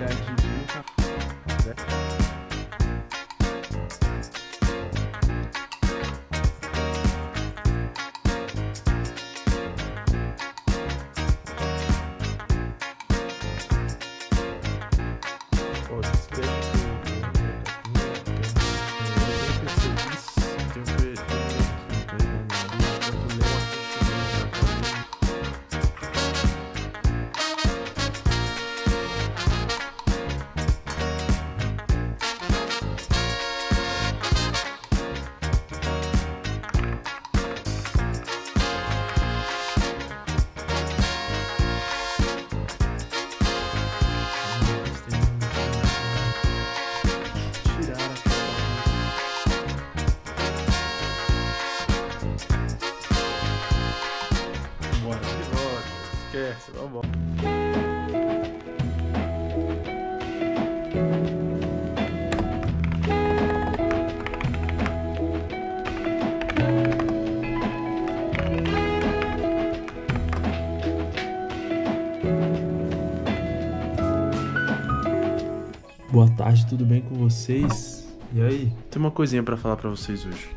E adivinha Boa tarde, tudo bem com vocês? E aí? Tem uma coisinha pra falar pra vocês hoje.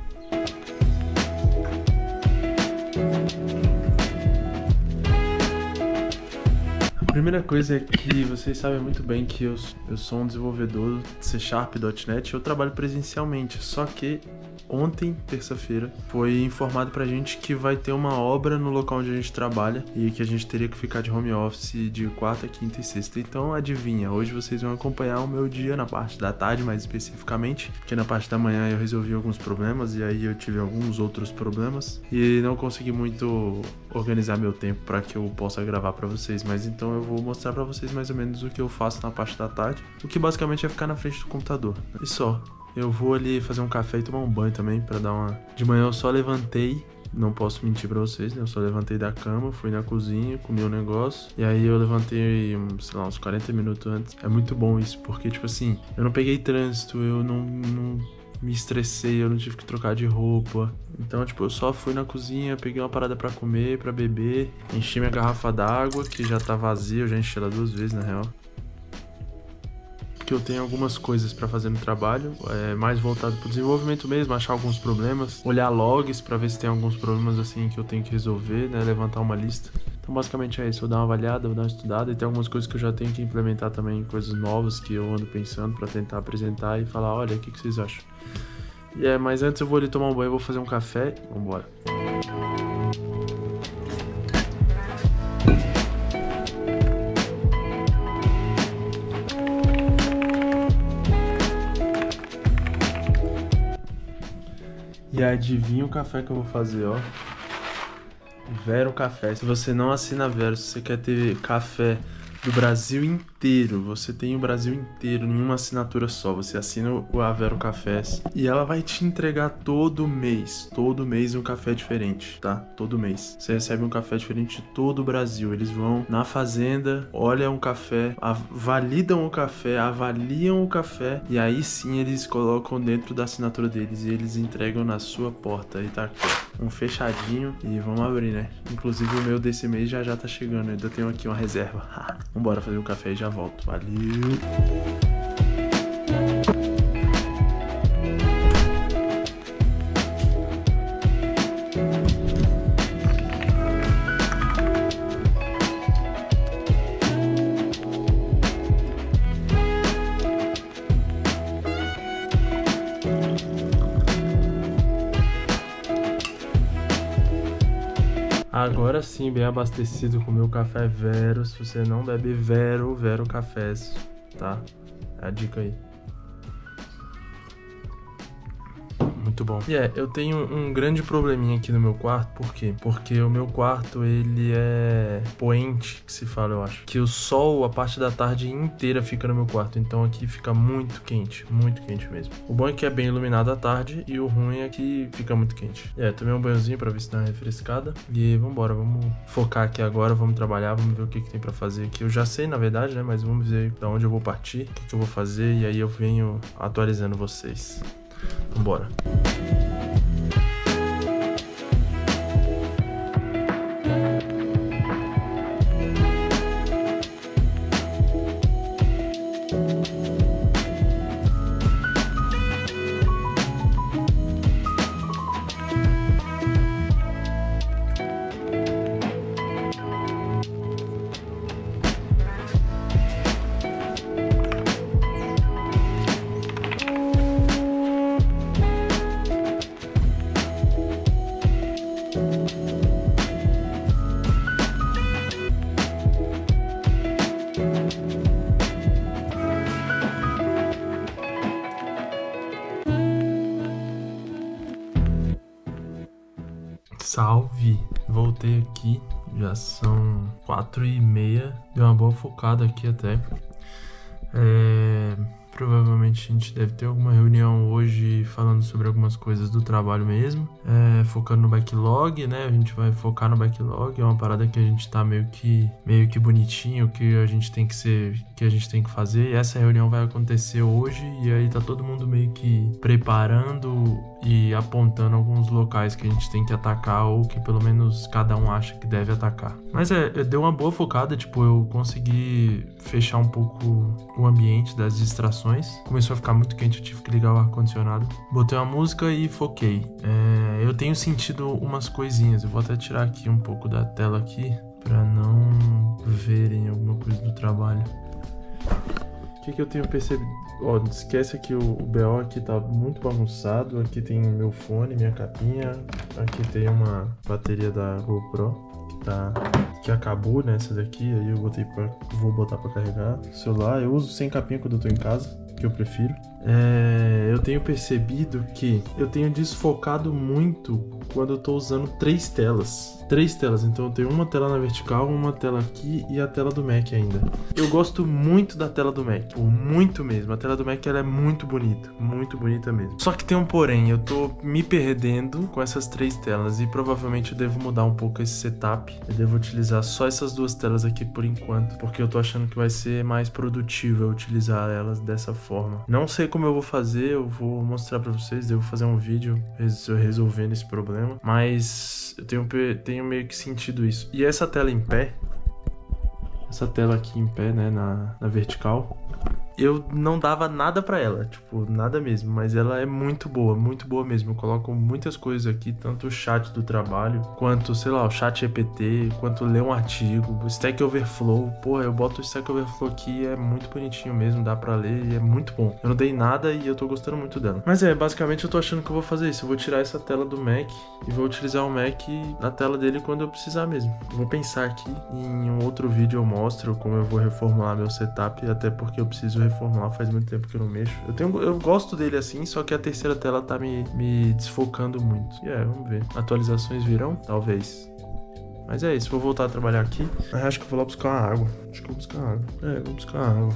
A primeira coisa é que vocês sabem muito bem que eu, eu sou um desenvolvedor C Sharp.net e eu trabalho presencialmente. Só que ontem, terça-feira, foi informado pra gente que vai ter uma obra no local onde a gente trabalha e que a gente teria que ficar de home office de quarta, quinta e sexta. Então adivinha, hoje vocês vão acompanhar o meu dia na parte da tarde, mais especificamente, porque na parte da manhã eu resolvi alguns problemas e aí eu tive alguns outros problemas e não consegui muito organizar meu tempo para que eu possa gravar para vocês, mas então eu vou mostrar para vocês mais ou menos o que eu faço na parte da tarde, o que basicamente é ficar na frente do computador. E só. Eu vou ali fazer um café e tomar um banho também para dar uma. De manhã eu só levantei, não posso mentir pra vocês, né? Eu só levantei da cama, fui na cozinha, comi um negócio. E aí eu levantei, sei lá, uns 40 minutos antes. É muito bom isso, porque, tipo assim, eu não peguei trânsito, eu não, não me estressei, eu não tive que trocar de roupa. Então, tipo, eu só fui na cozinha, peguei uma parada pra comer, pra beber, enchi minha garrafa d'água, que já tá vazia, eu já enchi ela duas vezes, na real que eu tenho algumas coisas para fazer no trabalho, é, mais voltado para o desenvolvimento mesmo, achar alguns problemas, olhar logs para ver se tem alguns problemas assim que eu tenho que resolver, né, levantar uma lista. Então basicamente é isso, vou dar uma avaliada, vou dar uma estudada e tem algumas coisas que eu já tenho que implementar também, coisas novas que eu ando pensando para tentar apresentar e falar, olha, o que, que vocês acham? E é, mas antes eu vou ali tomar um banho, vou fazer um café, vambora. E adivinha o café que eu vou fazer, ó. Vero Café. Se você não assina Vero, se você quer ter café do Brasil inteiro, você tem o Brasil inteiro em uma assinatura só. Você assina o Avero Cafés e ela vai te entregar todo mês, todo mês um café diferente, tá? Todo mês. Você recebe um café diferente de todo o Brasil. Eles vão na fazenda, olham um café, validam o café, avaliam o café e aí sim eles colocam dentro da assinatura deles e eles entregam na sua porta. Aí tá aqui, um fechadinho e vamos abrir, né? Inclusive o meu desse mês já já tá chegando. Eu ainda tenho aqui uma reserva. Vambora fazer um café e já volto. Valeu! Agora sim, bem abastecido com meu café Vero. Se você não bebe Vero, Vero Cafés, tá? É a dica aí. Muito bom. E é, eu tenho um grande probleminha aqui no meu quarto, por quê? Porque o meu quarto, ele é poente, que se fala, eu acho. Que o sol, a parte da tarde inteira fica no meu quarto, então aqui fica muito quente, muito quente mesmo. O bom é que é bem iluminado à tarde e o ruim é que fica muito quente. E é, tomei um banhozinho pra ver se dá uma refrescada e vambora, vamos focar aqui agora, vamos trabalhar, vamos ver o que, que tem pra fazer aqui. Eu já sei, na verdade, né, mas vamos ver da onde eu vou partir, o que, que eu vou fazer e aí eu venho atualizando vocês. Vambora. Voltei aqui, já são quatro e meia, deu uma boa focada aqui até. É, provavelmente a gente deve ter alguma reunião hoje falando sobre algumas coisas do trabalho mesmo, é, focando no backlog, né? A gente vai focar no backlog, é uma parada que a gente tá meio que meio que bonitinho, que a gente tem que ser, que a gente tem que fazer. E essa reunião vai acontecer hoje e aí tá todo mundo meio que preparando e apontando alguns locais que a gente tem que atacar ou que pelo menos cada um acha que deve atacar. Mas é, deu uma boa focada, tipo, eu consegui fechar um pouco o ambiente das distrações. Começou a ficar muito quente, eu tive que ligar o ar-condicionado. Botei uma música e foquei. É, eu tenho sentido umas coisinhas, eu vou até tirar aqui um pouco da tela aqui para não verem alguma coisa do trabalho. O que, que eu tenho percebido? Ó, esquece que o, o BO aqui tá muito bagunçado. Aqui tem meu fone, minha capinha. Aqui tem uma bateria da GoPro que tá que acabou nessa né, daqui. Aí eu botei para vou botar para carregar. Celular eu uso sem capinha quando eu tô em casa, que eu prefiro é, eu tenho percebido que eu tenho desfocado muito quando eu tô usando três telas. Três telas, então eu tenho uma tela na vertical, uma tela aqui e a tela do Mac ainda. Eu gosto muito da tela do Mac, muito mesmo. A tela do Mac ela é muito bonita, muito bonita mesmo. Só que tem um porém, eu tô me perdendo com essas três telas e provavelmente eu devo mudar um pouco esse setup. Eu devo utilizar só essas duas telas aqui por enquanto, porque eu tô achando que vai ser mais produtivo eu utilizar elas dessa forma. Não sei como eu vou fazer, eu vou mostrar para vocês, devo fazer um vídeo resolvendo esse problema, mas eu tenho, tenho meio que sentido isso. E essa tela em pé, essa tela aqui em pé, né, na, na vertical, eu não dava nada para ela, tipo, nada mesmo, mas ela é muito boa, muito boa mesmo. Eu coloco muitas coisas aqui, tanto o chat do trabalho, quanto, sei lá, o chat EPT, quanto ler um artigo, Stack Overflow. Porra, eu boto o Stack Overflow aqui, é muito bonitinho mesmo, dá para ler e é muito bom. Eu não dei nada e eu tô gostando muito dela. Mas é, basicamente eu tô achando que eu vou fazer isso. Eu vou tirar essa tela do Mac e vou utilizar o Mac na tela dele quando eu precisar mesmo. Eu vou pensar aqui em um outro vídeo eu mostro como eu vou reformular meu setup, até porque eu preciso reformular, faz muito tempo que eu não mexo. Eu, tenho, eu gosto dele assim, só que a terceira tela tá me, me desfocando muito. E é, vamos ver. Atualizações virão? Talvez. Mas é isso, vou voltar a trabalhar aqui. acho que vou lá buscar uma água. Acho que vou buscar água. É, vou buscar água.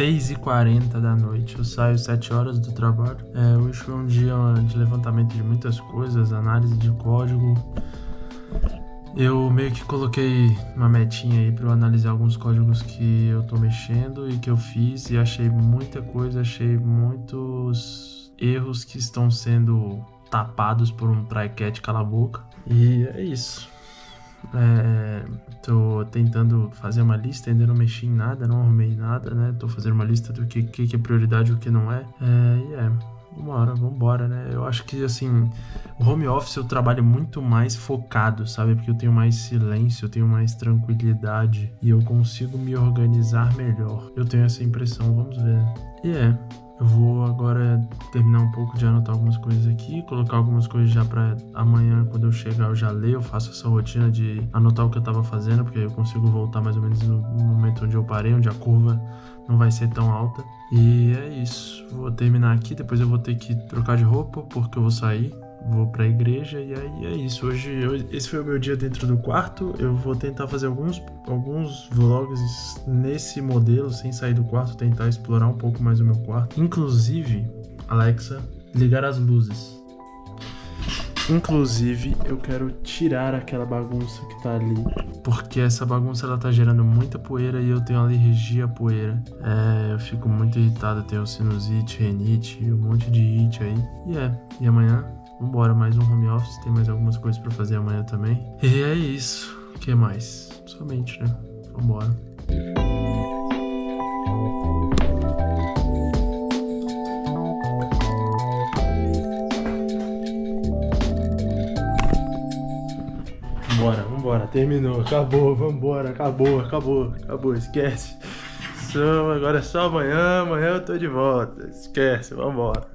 6h40 da noite. Eu saio 7 horas do trabalho. É, hoje foi um dia de levantamento de muitas coisas, análise de código. Eu meio que coloquei uma metinha aí para eu analisar alguns códigos que eu tô mexendo e que eu fiz e achei muita coisa, achei muitos erros que estão sendo tapados por um trycat cala a boca. E é isso. É, tô tentando fazer uma lista, ainda não mexi em nada, não arrumei nada, né? Tô fazendo uma lista do que, que, que é prioridade e o que não é. É, e é. Vambora, vambora, né? Eu acho que, assim, o home office eu trabalho muito mais focado, sabe? Porque eu tenho mais silêncio, eu tenho mais tranquilidade e eu consigo me organizar melhor. Eu tenho essa impressão, vamos ver. E é, eu vou agora terminar um pouco de anotar algumas coisas aqui, colocar algumas coisas já para amanhã, quando eu chegar, eu já leio, eu faço essa rotina de anotar o que eu tava fazendo, porque eu consigo voltar mais ou menos no momento onde eu parei, onde a curva não vai ser tão alta. E é isso. Vou terminar aqui, depois eu vou ter que trocar de roupa, porque eu vou sair vou pra igreja e aí é isso. Hoje, eu, esse foi o meu dia dentro do quarto. Eu vou tentar fazer alguns, alguns vlogs nesse modelo, sem sair do quarto, tentar explorar um pouco mais o meu quarto. Inclusive, Alexa, ligar as luzes. Inclusive, eu quero tirar aquela bagunça que tá ali, porque essa bagunça ela tá gerando muita poeira e eu tenho alergia à poeira. É, eu fico muito irritado, tenho sinusite, renite, um monte de it aí. E é, e amanhã Vambora, mais um home office, tem mais algumas coisas para fazer amanhã também. E é isso. O que mais? Somente, né? Vambora. Vambora, vambora, terminou, acabou, vambora, acabou, acabou, acabou, esquece. Só, agora é só amanhã, amanhã eu tô de volta, esquece, vambora.